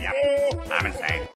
yep, I'm insane.